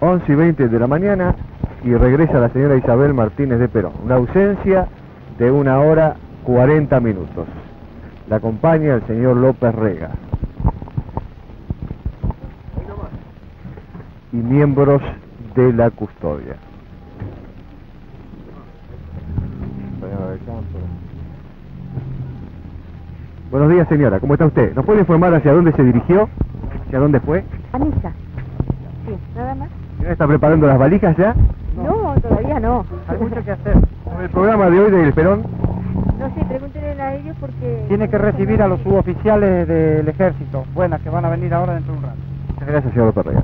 11 y 20 de la mañana y regresa la señora Isabel Martínez de Perón. Una ausencia de una hora 40 minutos. La acompaña el señor López Rega. Y miembros de la custodia. Buenos días señora, ¿cómo está usted? ¿Nos puede informar hacia dónde se dirigió? ¿Hacia dónde fue? A misa. Sí, nada más. ¿Señora está preparando las valijas ya? No, todavía no. Hay mucho que hacer. Con el programa de hoy del Perón, No sé, pregúntenle a ellos porque... Tiene que recibir a los suboficiales del ejército. Buenas, que van a venir ahora dentro de un rato. muchas gracias señor López Rega.